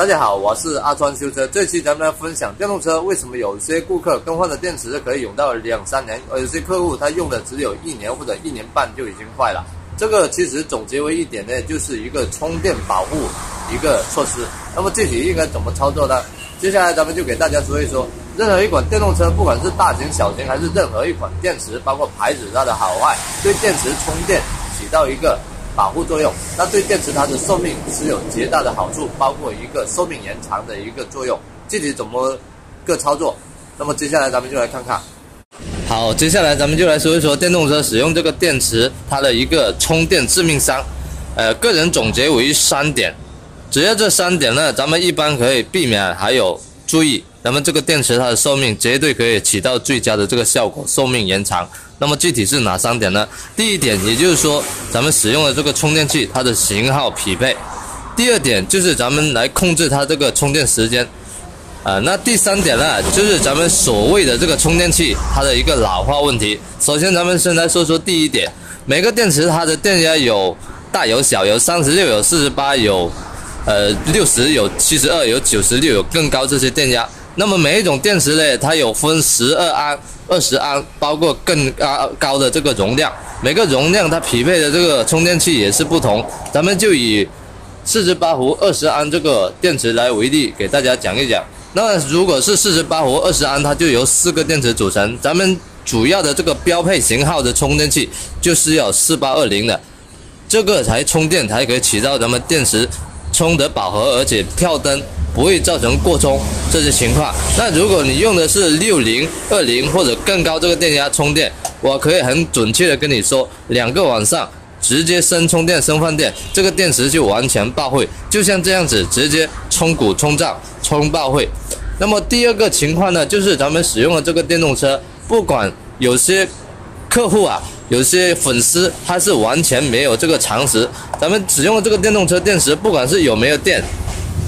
大家好，我是阿川修车。这期咱们来分享电动车为什么有些顾客更换的电池可以用到两三年，而有些客户他用的只有一年或者一年半就已经坏了。这个其实总结为一点呢，就是一个充电保护一个措施。那么具体应该怎么操作呢？接下来咱们就给大家说一说，任何一款电动车，不管是大型、小型，还是任何一款电池，包括牌子它的好坏，对电池充电起到一个。保护作用，那对电池它的寿命是有极大的好处，包括一个寿命延长的一个作用。具体怎么个操作？那么接下来咱们就来看看。好，接下来咱们就来说一说电动车使用这个电池它的一个充电致命伤。呃，个人总结为三点，只要这三点呢，咱们一般可以避免，还有注意。那么这个电池它的寿命绝对可以起到最佳的这个效果，寿命延长。那么具体是哪三点呢？第一点，也就是说咱们使用的这个充电器它的型号匹配；第二点就是咱们来控制它这个充电时间。啊，那第三点呢，就是咱们所谓的这个充电器它的一个老化问题。首先，咱们先来说说第一点，每个电池它的电压有大有小，有三十六，有四十八，有呃六十，有七十二，有九十六，有更高这些电压。那么每一种电池呢，它有分十二安、二十安，包括更高高的这个容量。每个容量它匹配的这个充电器也是不同。咱们就以四十八伏二十安这个电池来为例，给大家讲一讲。那么如果是四十八伏二十安，它就由四个电池组成。咱们主要的这个标配型号的充电器就是要四八二零的，这个才充电才可以起到咱们电池充得饱和，而且跳灯。不会造成过充这些情况。那如果你用的是六零二零或者更高这个电压充电，我可以很准确的跟你说，两个晚上直接升充电升放电，这个电池就完全报废，就像这样子直接充鼓充胀充报废。那么第二个情况呢，就是咱们使用的这个电动车，不管有些客户啊，有些粉丝他是完全没有这个常识，咱们使用这个电动车电池，不管是有没有电。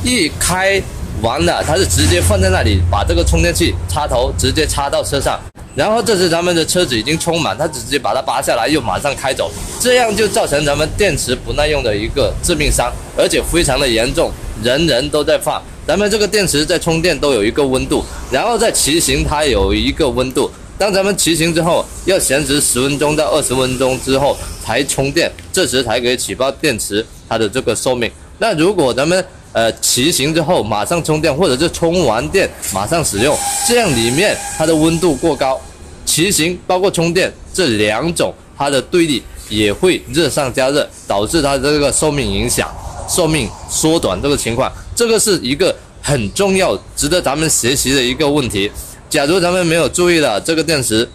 一开完了，它是直接放在那里，把这个充电器插头直接插到车上，然后这时咱们的车子已经充满，它直接把它拔下来，又马上开走，这样就造成咱们电池不耐用的一个致命伤，而且非常的严重，人人都在放。咱们这个电池在充电都有一个温度，然后在骑行它有一个温度，当咱们骑行之后要闲置十分钟到二十分钟之后才充电，这时才可以起爆电池它的这个寿命。那如果咱们呃，骑行之后马上充电，或者是充完电马上使用，这样里面它的温度过高，骑行包括充电这两种它的对立也会热上加热，导致它这个寿命影响、寿命缩短这个情况，这个是一个很重要、值得咱们学习的一个问题。假如咱们没有注意了这个电池，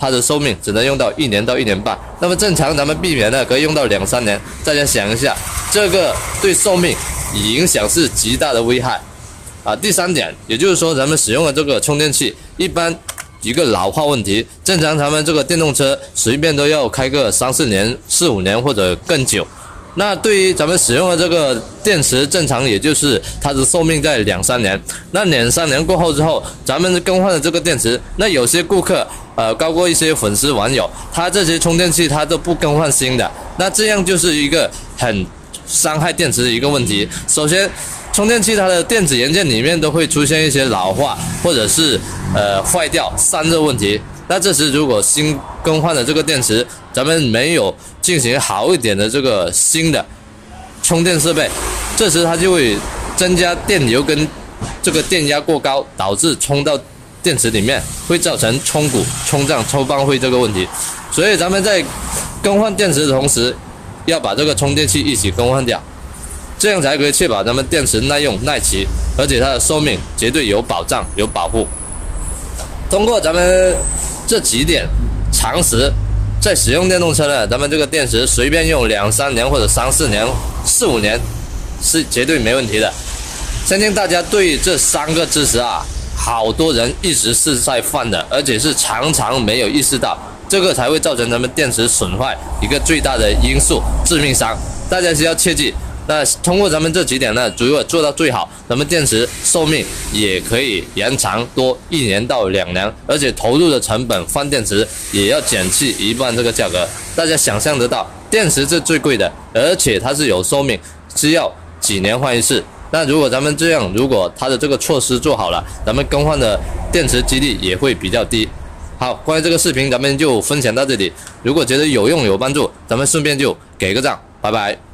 它的寿命只能用到一年到一年半，那么正常咱们避免呢可以用到两三年。大家想一下，这个对寿命。影响是极大的危害，啊，第三点，也就是说，咱们使用的这个充电器，一般一个老化问题，正常咱们这个电动车随便都要开个三四年、四五年或者更久。那对于咱们使用的这个电池，正常也就是它的寿命在两三年。那两三年过后之后，咱们更换的这个电池，那有些顾客，呃，包括一些粉丝网友，他这些充电器他都不更换新的，那这样就是一个很。伤害电池的一个问题。首先，充电器它的电子元件里面都会出现一些老化，或者是呃坏掉、散热问题。那这时如果新更换的这个电池，咱们没有进行好一点的这个新的充电设备，这时它就会增加电流跟这个电压过高，导致充到电池里面会造成充鼓、充胀、抽棒会这个问题。所以咱们在更换电池的同时，要把这个充电器一起更换掉，这样才可以确保咱们电池耐用耐骑，而且它的寿命绝对有保障有保护。通过咱们这几点常识，在使用电动车呢，咱们这个电池随便用两三年或者三四年、四五年是绝对没问题的。相信大家对这三个知识啊，好多人一直是在犯的，而且是常常没有意识到。这个才会造成咱们电池损坏一个最大的因素，致命伤。大家需要切记。那通过咱们这几点呢，如果做到最好，咱们电池寿命也可以延长多一年到两年，而且投入的成本换电池也要减去一半这个价格。大家想象得到，电池是最贵的，而且它是有寿命，需要几年换一次。那如果咱们这样，如果它的这个措施做好了，咱们更换的电池几率也会比较低。好，关于这个视频咱们就分享到这里。如果觉得有用有帮助，咱们顺便就给个赞，拜拜。